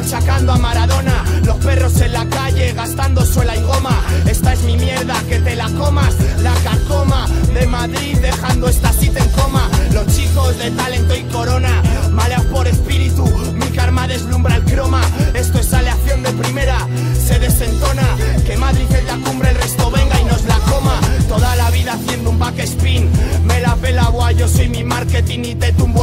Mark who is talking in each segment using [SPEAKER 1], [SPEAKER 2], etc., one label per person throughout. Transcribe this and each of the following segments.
[SPEAKER 1] machacando a Maradona. Los perros en la calle gastando suela y goma. Esta es mi mierda, que te la comas. La carcoma de Madrid dejando esta cita en coma. Los chicos de talento y corona, maleados por espíritu. Mi karma deslumbra el croma. Esto es aleación de primera, se desentona. Que Madrid es la cumbre, el resto venga y nos la coma. Toda la vida haciendo un back spin. Me la pela guay, yo soy mi marketing y te tumbo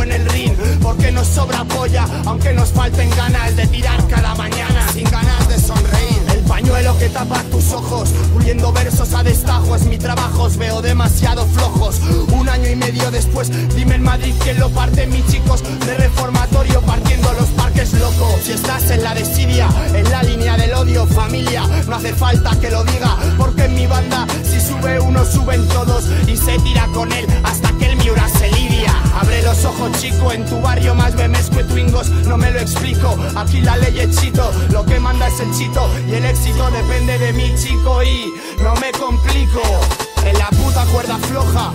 [SPEAKER 1] sobra polla, aunque nos falten ganas de tirar cada mañana. Sin ganas de sonreír. El pañuelo que tapa tus ojos, huyendo versos a destajo. Es mi trabajo, os veo demasiado flojos. Un año y medio después, dime en Madrid quién lo parte, mis chicos de reformatorio partiendo los parques locos. Si estás en la desidia, en la línea del odio, familia, no hace falta que lo diga, porque en mi banda, si sube uno, suben todos y se tira con él hasta que Ojos, chico, en tu barrio más memes que twingos, no me lo explico. Aquí la ley es chito, lo que manda es el chito y el éxito depende de mí, chico, y no me complico. En la puta cuerda floja.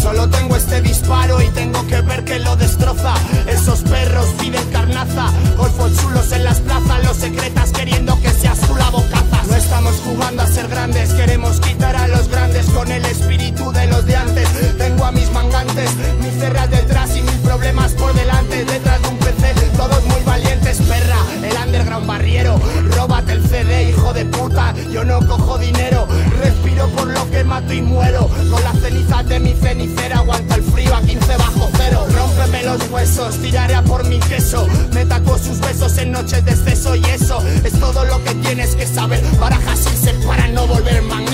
[SPEAKER 1] Solo tengo este disparo y tengo que ver que lo destroza. Esos perros piden carnaza. Golfos chulos en las plazas, los secretas queriendo que seas tú la bocaza. No estamos jugando a ser grandes, queremos quitar a los grandes con el espíritu de los de antes. Tengo a mis mangantes, mis cerras detrás respiro por lo que mato y muero. Con las cenizas de mi cenicera aguanta el frío a 15 bajo cero. Rómpeme los huesos, tiraré a por mi queso. Me taco sus besos en noches de exceso y eso es todo lo que tienes que saber. Barajas sin ser para no volver man